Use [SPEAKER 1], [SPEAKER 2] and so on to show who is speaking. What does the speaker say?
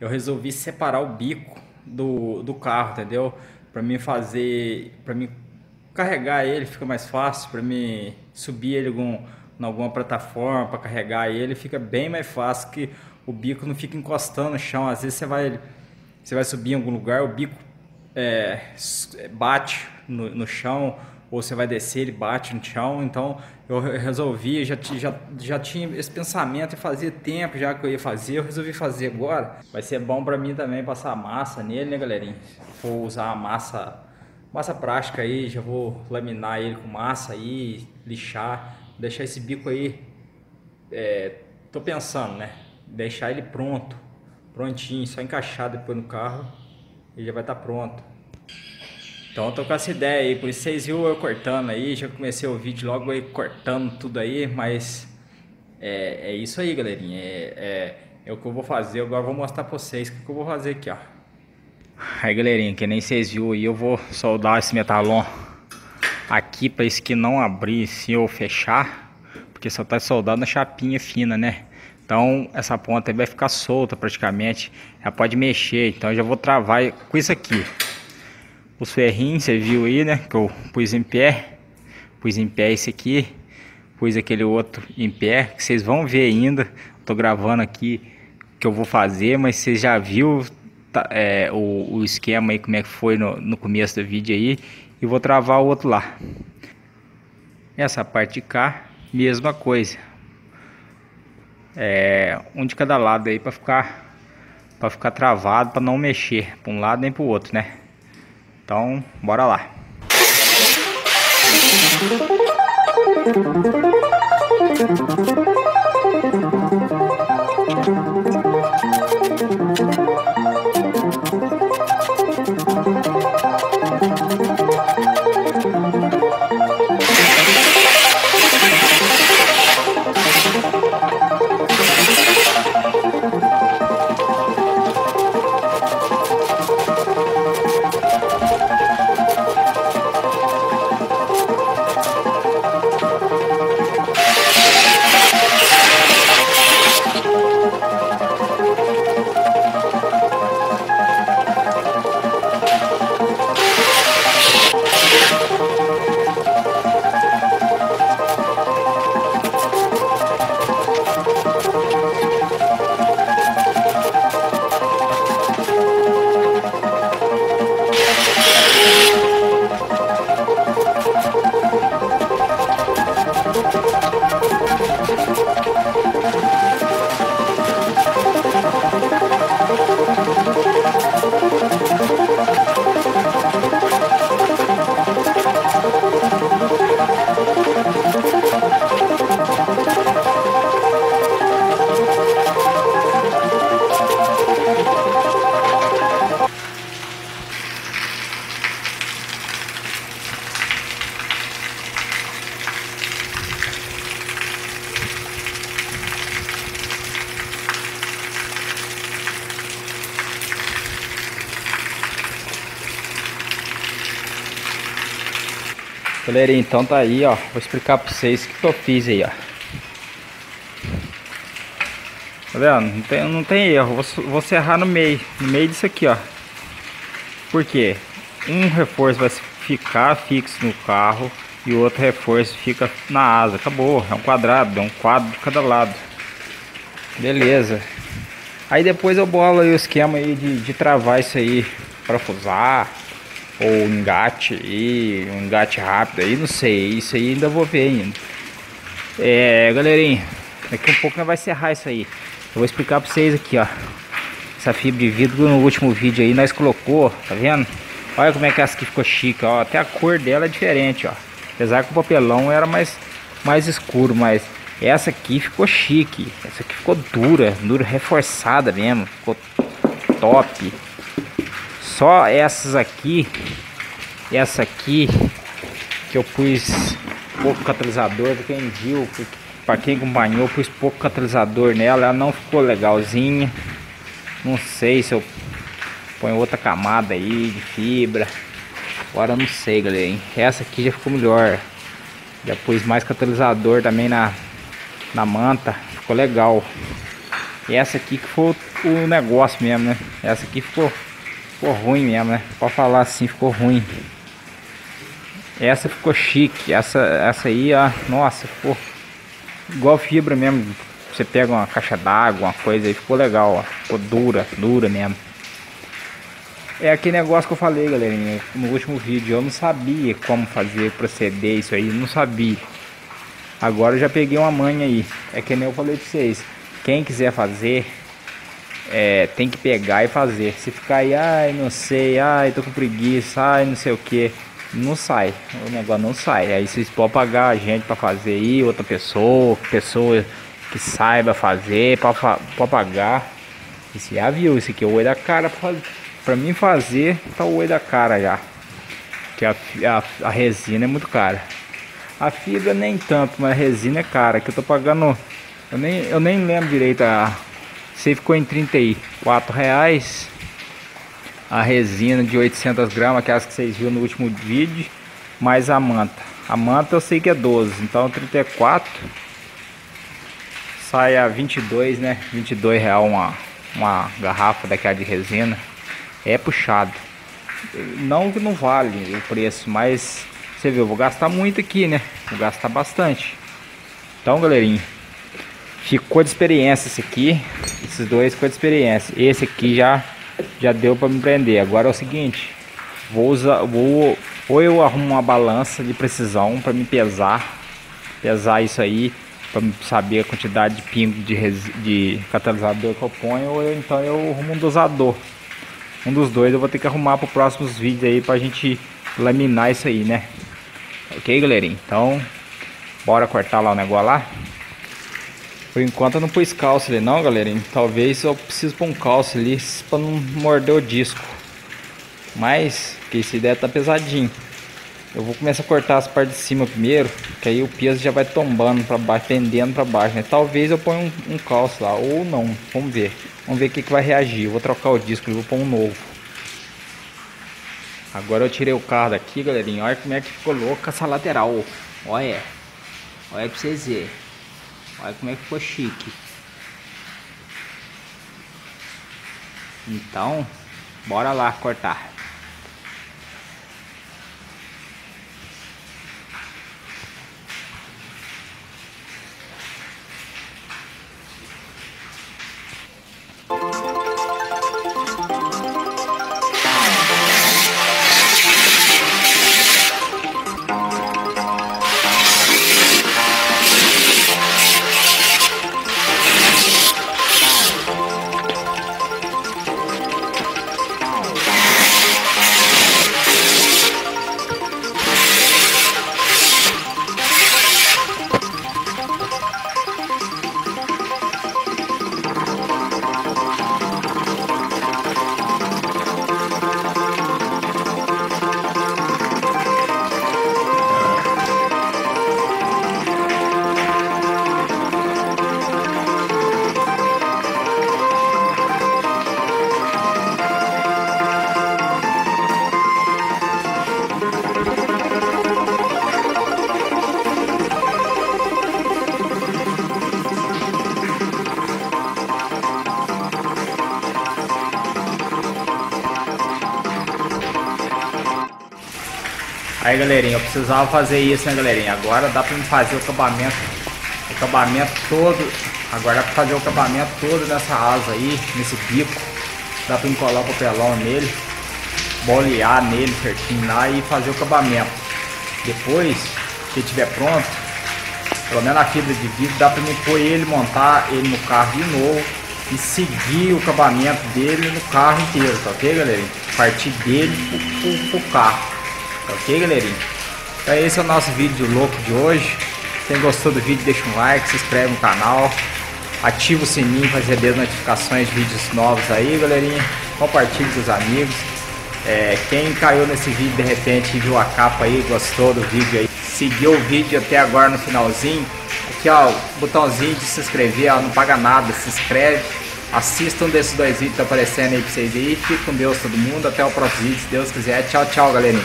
[SPEAKER 1] eu resolvi separar o bico do, do carro, entendeu? Para mim fazer, para mim carregar ele fica mais fácil, para mim subir ele em alguma plataforma para carregar ele fica bem mais fácil que o bico não fica encostando no chão. Às vezes você vai, você vai subir em algum lugar, o bico é, bate no, no chão ou você vai descer, ele bate no chão. Então eu resolvi, já, já, já tinha esse pensamento e fazia tempo já que eu ia fazer, eu resolvi fazer agora. Vai ser bom para mim também passar massa nele, né, galerinha? Vou usar a massa, massa prática aí, já vou laminar ele com massa aí, lixar, deixar esse bico aí. É, tô pensando, né? Deixar ele pronto, prontinho, só encaixar depois no carro e já vai estar tá pronto. Então eu tô com essa ideia aí, por isso vocês viram eu cortando aí, já comecei o vídeo logo aí cortando tudo aí, mas é, é isso aí galerinha, é, é, é, o que eu vou fazer, agora eu vou mostrar pra vocês o que eu vou fazer aqui ó. Aí galerinha, que nem vocês viram aí, eu vou soldar esse metalon aqui para isso que não abrir se eu fechar, porque só tá soldado na chapinha fina né. Então essa ponta aí vai ficar solta praticamente, já pode mexer, então eu já vou travar com isso aqui os ferrinhos, você viu aí, né? Que eu pus em pé. Pus em pé esse aqui. Pus aquele outro em pé, que vocês vão ver ainda. Tô gravando aqui que eu vou fazer, mas você já viu tá, é, o, o, esquema aí, como é que foi no, no começo do vídeo aí. E vou travar o outro lá. Essa parte de cá, mesma coisa. É, um de cada lado aí para ficar para ficar travado, para não mexer para um lado nem para o outro, né? Então, bora lá. Galera, então tá aí, ó. Vou explicar pra vocês o que, eu fiz aí, ó. Tá vendo? Não tem, não tem erro. Vou, vou serrar no meio. No meio disso aqui, ó. Por quê? Um reforço vai ficar fixo no carro e o outro reforço fica na asa. Acabou. É um quadrado, é um quadro de cada lado. Beleza. Aí depois eu bolo aí o esquema aí de, de travar isso aí, parafusar ou engate e um engate rápido aí, não sei, isso aí ainda vou ver ainda. É, galerinha, daqui um pouco nós vai encerrar isso aí. Eu vou explicar pra vocês aqui, ó. Essa fibra de vidro no último vídeo aí nós colocou, tá vendo? Olha como é que essa aqui ficou chique, ó. Até a cor dela é diferente, ó. Apesar que o papelão era mais, mais escuro, mas essa aqui ficou chique. Essa aqui ficou dura, dura, reforçada mesmo. Ficou top. Só essas aqui, essa aqui que eu pus pouco catalisador, quem viu, para quem acompanhou, pus pouco catalisador nela, ela não ficou legalzinha. Não sei se eu ponho outra camada aí de fibra. Agora não sei, galera. Essa aqui já ficou melhor. Já pus mais catalisador também na, na manta. Ficou legal. E essa aqui que foi o negócio mesmo, né? Essa aqui ficou, ficou ruim mesmo, né? Pode falar assim, ficou ruim. Essa ficou chique. Essa, essa aí, ó, nossa, ficou igual fibra mesmo. Você pega uma caixa d'água, uma coisa aí, ficou legal, ó. Ficou dura, dura mesmo. É aquele negócio que eu falei, galerinha, no último vídeo. Eu não sabia como fazer, proceder isso aí, não sabia. Agora eu já peguei uma manha aí. É que nem eu falei pra vocês. Quem quiser fazer, é, tem que pegar e fazer. Se ficar aí, ai, não sei, ai, tô com preguiça, ai, não sei o que, não sai. O negócio não sai. Aí vocês podem pagar a gente para fazer aí, outra pessoa, pessoa que saiba fazer, para pagar. E você já viu, isso aqui é o olho da cara pra mim fazer, tá o olho da cara já. Que a, a, a resina é muito cara. A fibra nem tanto, mas a resina é cara, que eu tô pagando. Eu nem, eu nem lembro direito a. Você ficou em 34 reais. A resina de 800 gramas, aquelas que vocês viram no último vídeo, mais a manta. A manta eu sei que é 12, então 34 sai a 22, né? 22 real uma, uma garrafa daquela de resina. É puxado. Não que não vale o preço, mas você viu, vou gastar muito aqui, né? Vou gastar bastante. Então, galerinha, ficou de experiência esse aqui. Esses dois ficou de experiência. Esse aqui já já deu para me prender. Agora é o seguinte, vou usar, vou ou eu arrumo uma balança de precisão para me pesar, pesar isso aí para saber a quantidade de pingo de, de catalisador que eu ponho, ou eu, então eu arrumo um dosador. Um dos dois eu vou ter que arrumar para os próximos vídeos aí para a gente laminar isso aí, né? Ok, galerinha? Então, bora cortar lá o negócio lá. Por enquanto eu não pus calço ali não, galerinha. Talvez eu preciso pôr um calço ali para não morder o disco. Mas, que esse ideia tá pesadinho. Eu vou começar a cortar as partes de cima primeiro, que aí o peso já vai tombando para baixo, pendendo para baixo, né? Talvez eu ponha um, um calço lá, ou não, vamos ver. Vamos ver o que, que vai reagir. Eu vou trocar o disco e vou pôr um novo. Agora eu tirei o carro daqui, galerinha. Olha como é que ficou louca essa lateral. Olha. Olha pra vocês verem. Olha como é que ficou chique. Então, bora lá cortar. Aí galerinha, eu precisava fazer isso né galerinha? Agora dá pra fazer o acabamento O acabamento todo. Agora dá pra fazer o acabamento todo nessa asa aí Nesse bico. Dá pra encolar o papelão nele Bolear nele certinho lá E fazer o acabamento. Depois que tiver pronto Pelo menos a fibra de vidro Dá pra me pôr ele, montar ele no carro de novo E seguir o acabamento dele no carro inteiro, tá ok galerinha? Partir dele pro, pro, pro carro Ok, galerinha? Então esse é o nosso vídeo louco de hoje. Quem gostou do vídeo, deixa um like, se inscreve no canal. Ativa o sininho para receber as notificações de vídeos novos aí, galerinha. Compartilhe com os amigos. É, quem caiu nesse vídeo de repente viu a capa aí, gostou do vídeo aí, seguiu o vídeo até agora no finalzinho. Aqui ó, botãozinho de se inscrever, ó, não paga nada, se inscreve. Assistam desses dois vídeos que tá aparecendo aí pra vocês aí. Fique com Deus todo mundo. Até o próximo vídeo, se Deus quiser. Tchau, tchau, galerinha.